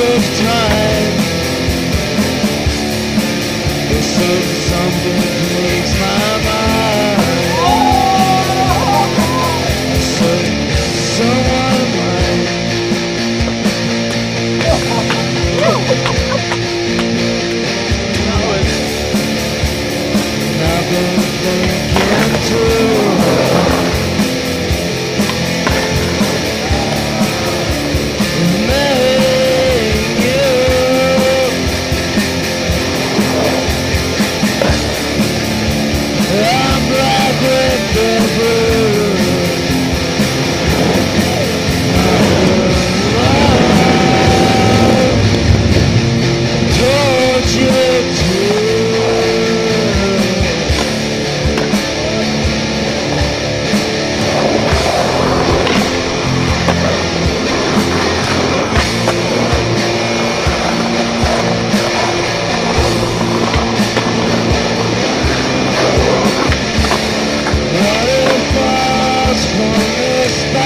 of time. There's certain something that makes my mind. A certain someone mine Now it's Now Bye.